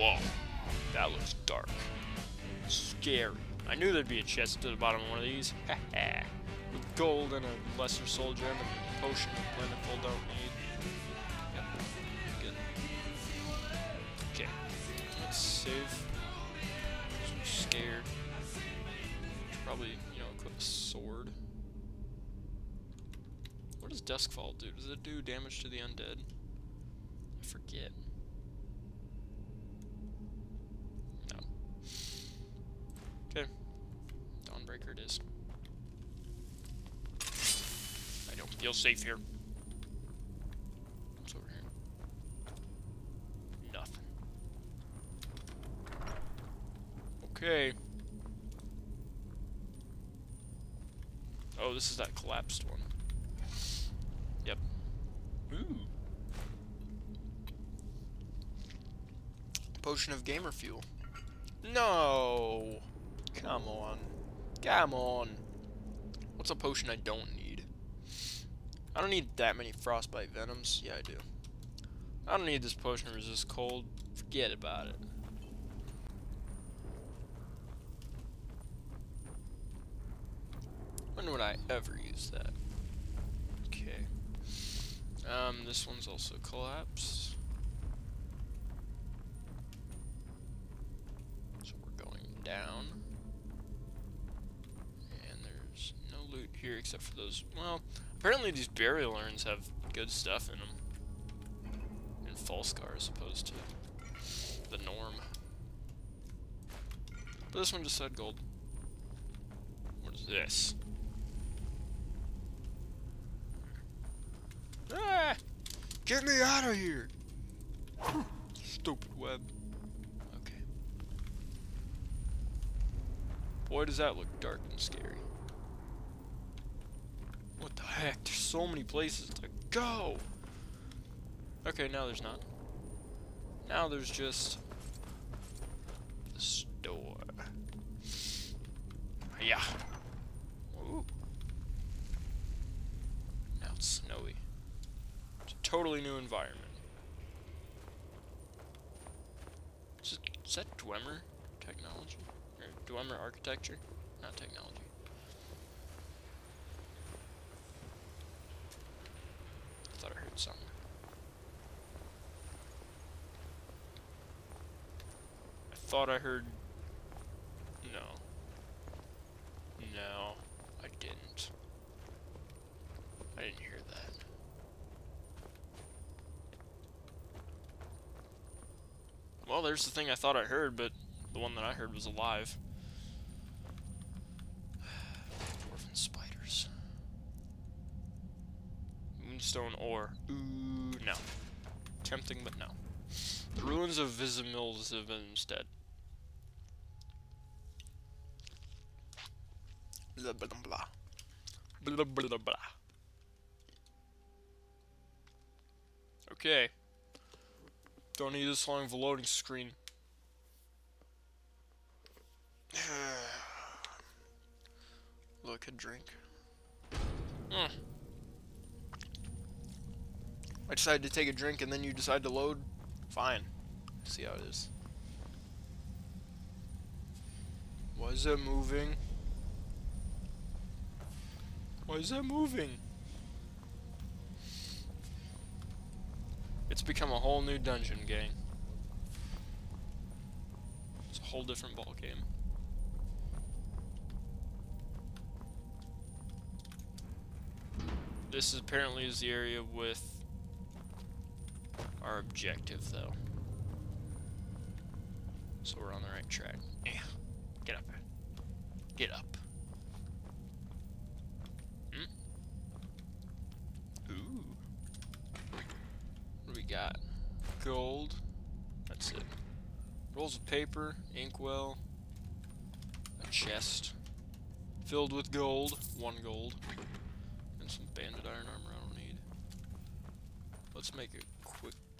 Whoa. That looks dark. Scary. I knew there'd be a chest to the bottom of one of these. With gold and a lesser soul gem and a potion plentiful don't need. Okay. Let's save. I'm scared. Probably, you know, equip a sword. What does Duskfall do? Does it do damage to the undead? I forget. Dawnbreaker it is. I don't feel safe here. What's over here? Nothing. Okay. Oh, this is that collapsed one. Yep. Ooh. Potion of gamer fuel. No! Come on. Come on. What's a potion I don't need? I don't need that many frostbite venoms. Yeah, I do. I don't need this potion to resist cold. Forget about it. When would I ever use that? Okay. Um, this one's also collapsed. Here except for those. Well, apparently these burial urns have good stuff in them. And Falskaar as opposed to the norm. But this one just said gold. What is this? Ah! Get me out of here! Stupid web. Okay. Boy, does that look dark and scary. Heck? There's so many places to go! Okay, now there's not. Now there's just... the store. Yeah. Ooh. Now it's snowy. It's a totally new environment. Is, it, is that Dwemer technology? Or Dwemer architecture? Not technology. I thought I heard something. I thought I heard... No. No, I didn't. I didn't hear that. Well, there's the thing I thought I heard, but the one that I heard was alive. Dwarven spiders. Moonstone ore. Ooh, no. Tempting, but no. The ruins of Vizimils have been instead. Blah blah blah. Blah blah blah. blah. Okay. Don't need this long of a loading screen. Look, a drink. Mm. I decided to take a drink and then you decide to load. Fine. See how it is. Why is that moving? Why is that moving? It's become a whole new dungeon, gang. It's a whole different ball game. This is apparently is the area with our objective, though. So we're on the right track. Yeah. Get up. Get up. Hmm? Ooh. What do we got? Gold. That's it. Rolls of paper, inkwell, a chest filled with gold, one gold, and some banded iron armor I don't need. Let's make quick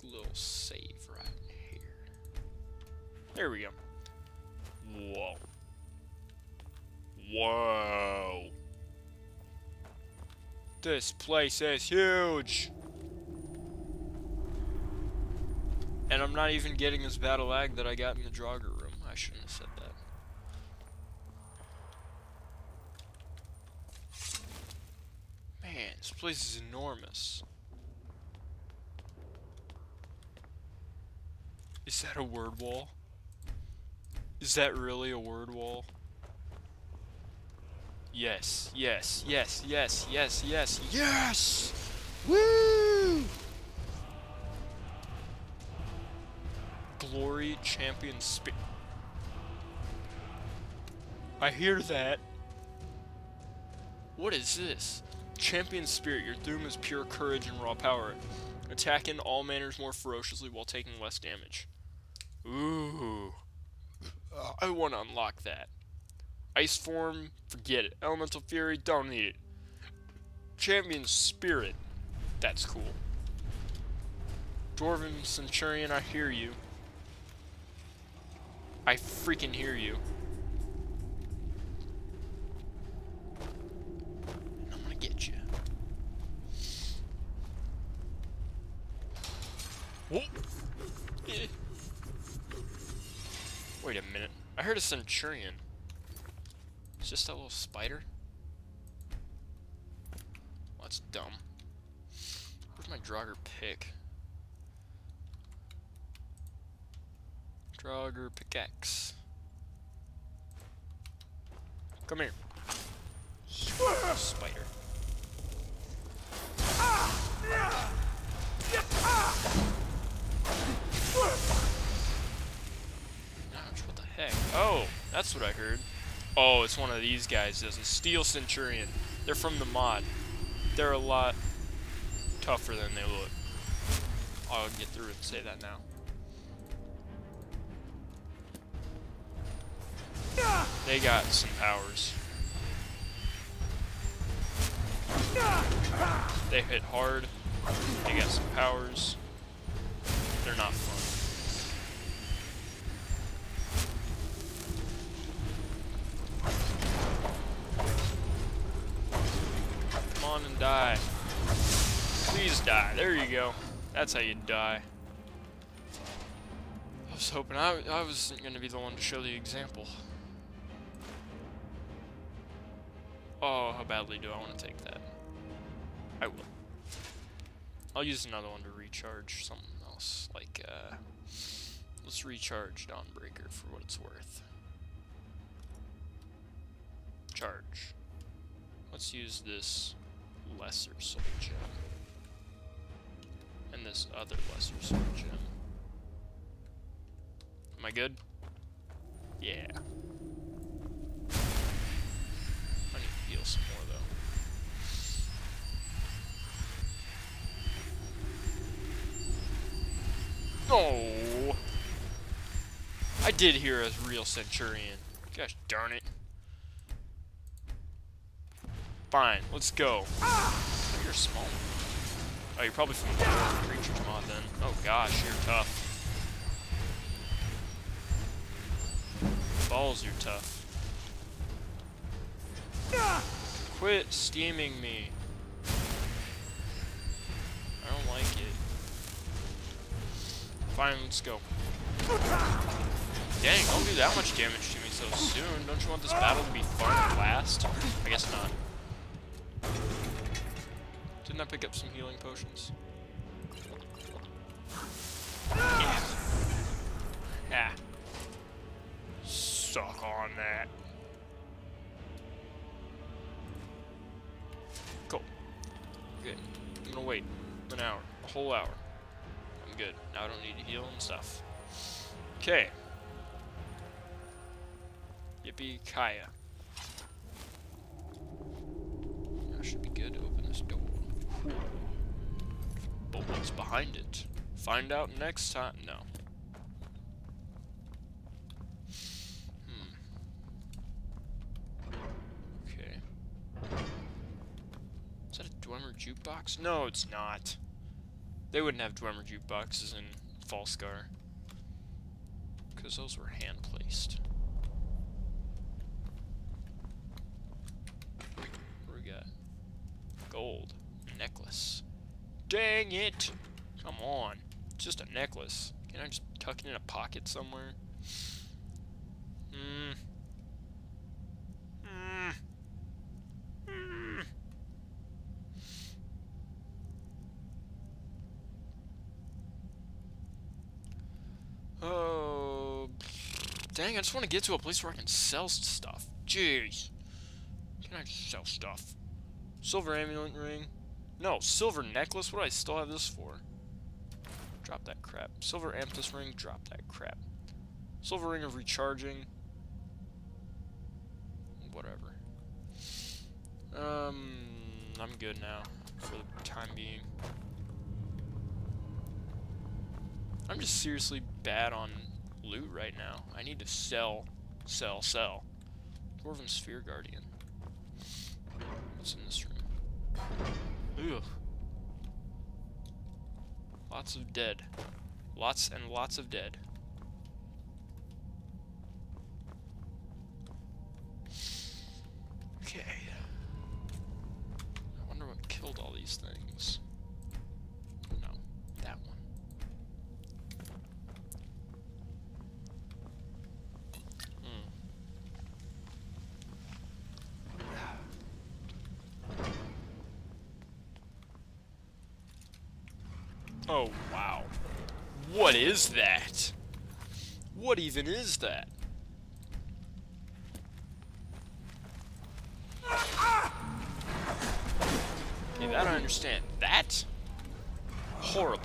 little save right here. There we go. Whoa. Whoa. This place is huge. And I'm not even getting this battle lag that I got in the Draugr room. I shouldn't have said that. Man, this place is enormous. Is that a word wall? Is that really a word wall? Yes, yes, yes, yes, yes, yes, yes! Woo! Glory Champion Spirit. I hear that. What is this? Champion Spirit, your doom is pure courage and raw power. Attack in all manners more ferociously while taking less damage. Ooh. Uh, I want to unlock that. Ice form, forget it. Elemental Fury, don't need it. Champion Spirit, that's cool. Dwarven Centurion, I hear you. I freaking hear you. I'm gonna get you. Whoa. Wait a minute. I heard a centurion. It's just a little spider? Well, that's dumb. Where's my Draugr pick? Draugr pickaxe. Come here. Spider. What the heck? Oh, that's what I heard. Oh, it's one of these guys. There's a Steel Centurion. They're from the mod. They're a lot tougher than they look. I'll get through and say that now. They got some powers. They hit hard. They got some powers. They're not fun. Come on and die. Please die. There you go. That's how you die. I was hoping I, I was going to be the one to show the example. Oh, how badly do I want to take that? I will. I'll use another one to recharge something else. Like, uh, let's recharge Dawnbreaker for what it's worth. Charge. Let's use this lesser soul gem. And this other lesser soul gem. Am I good? Yeah. I need to heal some more though. No! I did hear a real centurion. Gosh darn it. Fine, let's go. Oh, you're small. Oh, you're probably from the creatures mod then. Oh gosh, you're tough. Balls, you're tough. Quit steaming me. I don't like it. Fine, let's go. Dang, don't do that much damage to me so soon. Don't you want this battle to be fun and last? I guess not. Didn't I pick up some healing potions? Yeah. Yeah. Suck on that. Cool. Good. I'm gonna wait an hour. A whole hour. I'm good. Now I don't need to heal and stuff. Okay. Yippee Kaya. That should be good to open this door. But what's behind it? Find out next time. No. Hmm. Okay. Is that a Dwemer jukebox? No, it's not. They wouldn't have Dwemer jukeboxes in Falskaar. Because those were hand placed. What we got? Gold. Necklace. Dang it! Come on. It's just a necklace. Can I just tuck it in a pocket somewhere? Hmm. Hmm. Hmm. Oh, dang, I just want to get to a place where I can sell stuff. Jeez. Can I sell stuff? Silver amulet ring. No, silver necklace? What do I still have this for? Drop that crap. Silver amethyst ring. Drop that crap. Silver ring of recharging. Whatever. Um, I'm good now for the time being. I'm just seriously bad on loot right now. I need to sell, sell, sell. Dwarven Sphere Guardian. What's in this room? Ugh. Lots of dead. Lots and lots of dead. Oh, wow. What is that? What even is that? Okay, that I understand. That? Horrible.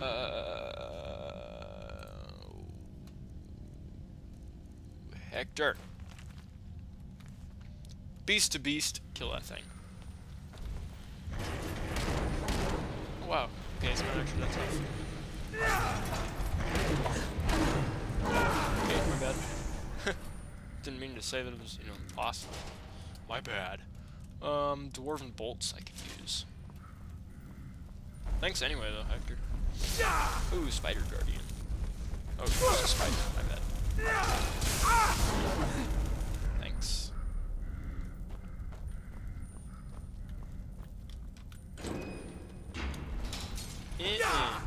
Uh, Hector. Beast to beast, kill that thing. Oh, wow. Okay, it's not actually that tough. Okay, my bad. Didn't mean to say that it was, you know, awesome. My bad. Um, dwarven bolts I could use. Thanks anyway, though, Hector. Ooh, spider guardian. Oh, it's a spider. My bad. Thanks. Eh, eh.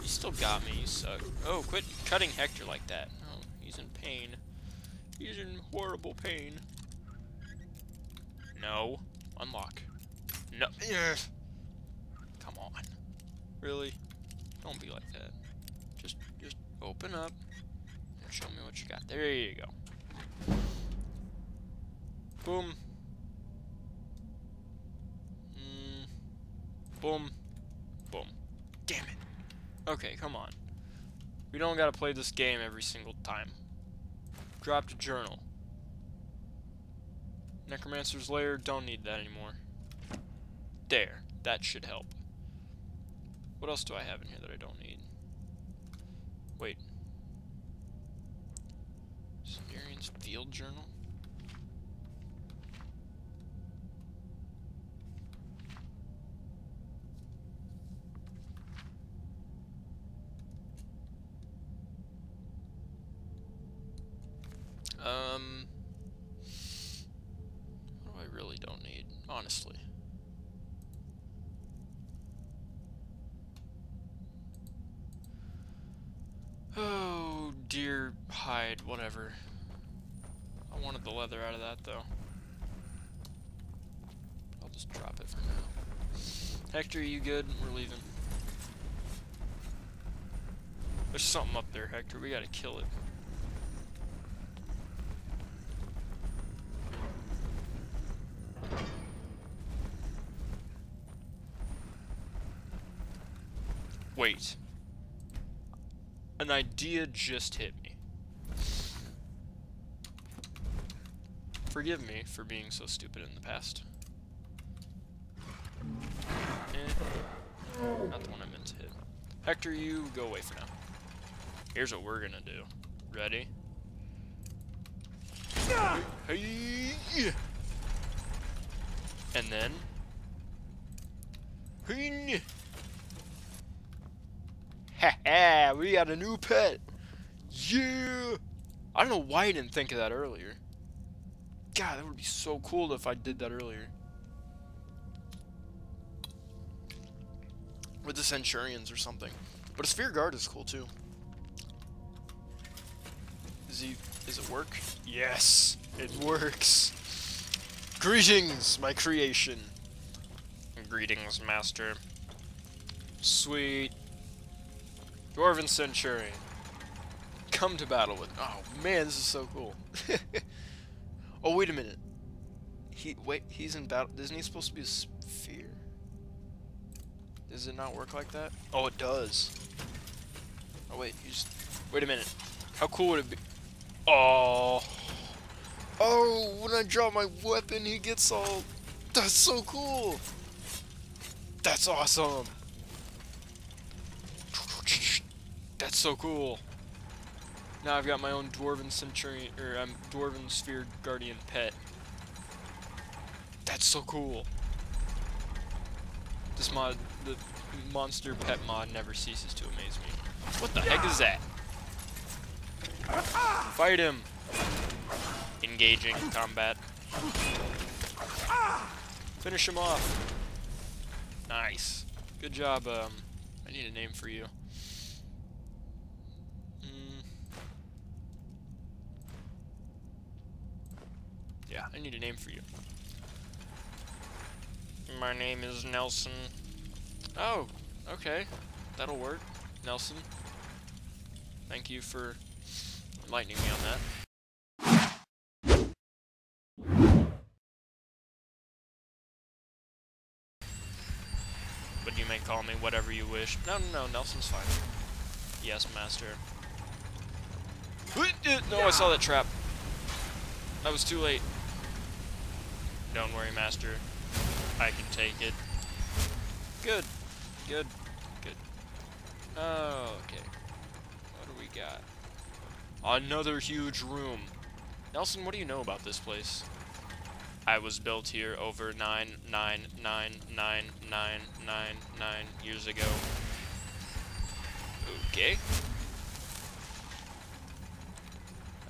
You still got me, you suck. Oh, quit cutting Hector like that. Oh, he's in pain. He's in horrible pain. No. Unlock. No. Come on. Really? Don't be like that. Just, just open up and show me what you got. There you go. Boom. Mm. Boom. Boom. Damn it. Okay, come on. We don't gotta play this game every single time. Dropped a journal. Necromancer's Lair, don't need that anymore. There. That should help. What else do I have in here that I don't need? Wait. Sumerian's Field Journal? Um, what do I really don't need, honestly? Oh, deer hide, whatever. I wanted the leather out of that, though. I'll just drop it for now. Hector, are you good? We're leaving. There's something up there, Hector. We gotta kill it. Wait. An idea just hit me. Forgive me for being so stupid in the past. Eh, not the one I meant to hit. Hector, you go away for now. Here's what we're gonna do. Ready? Hey! And then... Hey! We got a new pet. Yeah. I don't know why I didn't think of that earlier. God, that would be so cool if I did that earlier. With the Centurions or something. But a sphere guard is cool too. Is he? Does it work? Yes, it works. Greetings, my creation. Greetings, master. Sweet. Dwarven Centurion. Come to battle with. Oh man, this is so cool. oh wait a minute. He wait. He's in battle. Isn't he supposed to be a sphere? Does it not work like that? Oh, it does. Oh wait, you just wait a minute. How cool would it be? Oh. Oh, when I drop my weapon, he gets all. That's so cool. That's awesome. That's so cool. Now I've got my own Dwarven Centurion, or um, Dwarven Sphere Guardian pet. That's so cool. This mod, the monster pet mod never ceases to amaze me. What the heck is that? Fight him! Engaging combat. Finish him off. Nice. Good job, um, I need a name for you. Mm. Yeah, I need a name for you. My name is Nelson. Oh, okay. That'll work. Nelson. Thank you for enlightening me on that. But you may call me whatever you wish. No, no, no, Nelson's fine. Yes, master. Eh, no, I saw that trap. That was too late. Don't worry, master. I can take it. Good. Good. Good. Oh, okay. What do we got? Another huge room. Nelson, what do you know about this place? I was built here over nine, nine, nine, nine, nine, nine, nine years ago. Okay.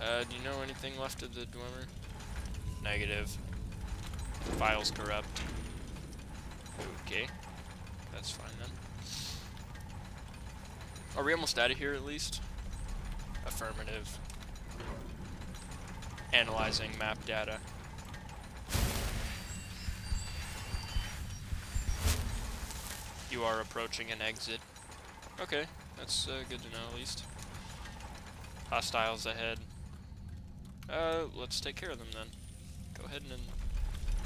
Uh, do you know anything left of the Dwemer? Negative. Files corrupt. Okay. That's fine then. Are we almost out of here at least? Affirmative. Analyzing map data. You are approaching an exit. Okay, that's uh, good to know at least. Hostiles ahead. Uh, let's take care of them then. Go ahead and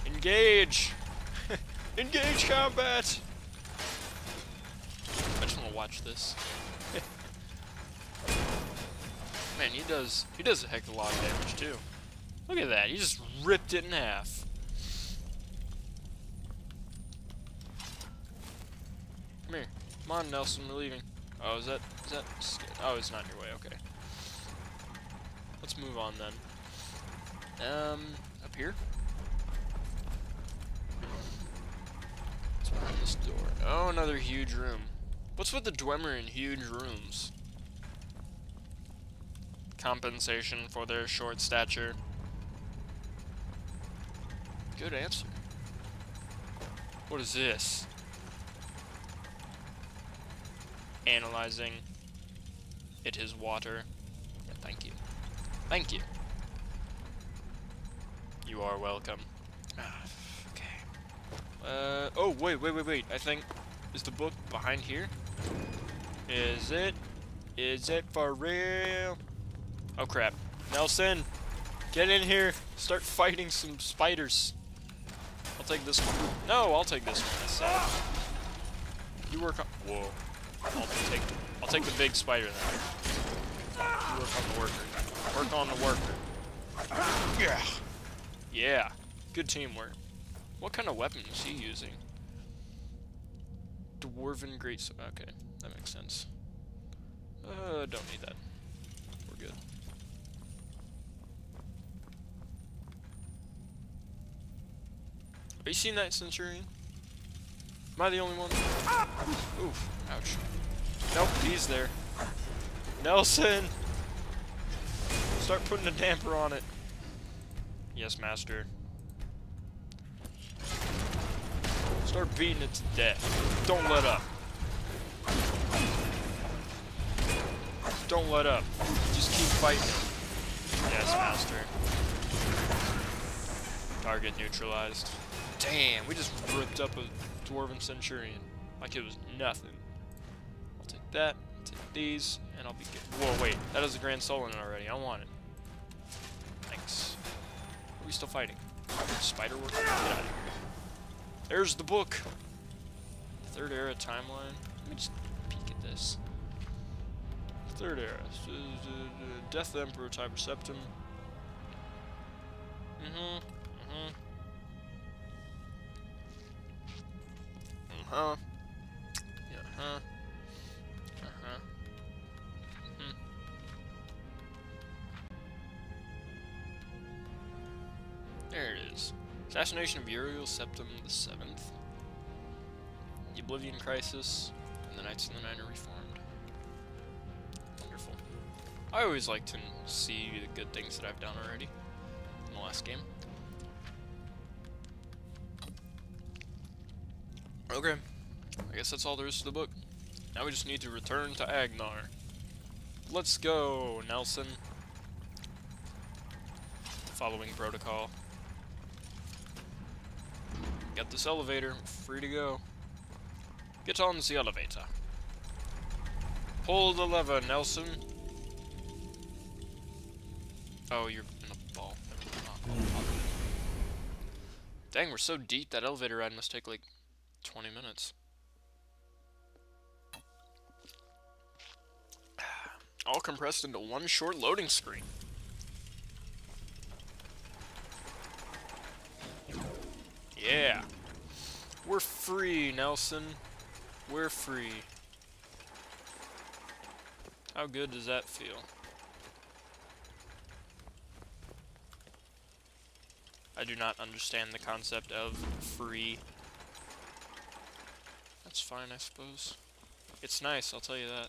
engage! engage combat! I just want to watch this. Man, he does he does a heck of a lot of damage too. Look at that, he just ripped it in half. Come here. Come on, Nelson, we're leaving. Oh, is that, is that, oh, it's not in your way, okay. Let's move on then. Um, up here? This door. Oh, another huge room. What's with the Dwemer in huge rooms? Compensation for their short stature. Good answer. What is this? analyzing. It is water. Yeah, thank you. Thank you. You are welcome. Ah, Uh, oh, wait, wait, wait, wait. I think, is the book behind here? Is it? Is it for real? Oh, crap. Nelson, get in here. Start fighting some spiders. I'll take this one. No, I'll take this one. You work on. Whoa. I'll take I'll take the big spider then. You work on the worker. Work on the worker. Yeah. Yeah. Good teamwork. What kind of weapon is he using? Dwarven great okay, that makes sense. Uh don't need that. We're good. Are you seeing that Centurion? Am I the only one? Oof. Ouch. Nope, he's there. Nelson! Start putting a damper on it. Yes, master. Start beating it to death. Don't let up. Don't let up. Just keep fighting Yes, master. Target neutralized. Damn, we just ripped up a Dwarven Centurion. Like it was nothing. I'll take that, I'll take these, and I'll be good. Whoa, wait. That is a Grand Solon already. I want it. Thanks. Are we still fighting? Spider work? Get out of here. There's the book. Third era timeline. Let me just peek at this. Third era. Death Emperor Tiber Septim. Mm-hmm. Mm-hmm. Uh-huh. Yeah, huh. Uh-huh. Mm-hmm. There it is. Assassination of Uriel Septim the Seventh. The Oblivion Crisis, and the Knights of the Nine are reformed. Wonderful. I always like to see the good things that I've done already in the last game. Okay. I guess that's all there is to the book. Now we just need to return to Agnar. Let's go, Nelson. Following protocol. Got this elevator, free to go. Get on the elevator. Pull the lever, Nelson. Oh, you're in a ball. Dang, we're so deep, that elevator ride must take like 20 minutes. All compressed into one short loading screen. Yeah. We're free, Nelson. We're free. How good does that feel? I do not understand the concept of free. That's fine, I suppose. It's nice, I'll tell you that.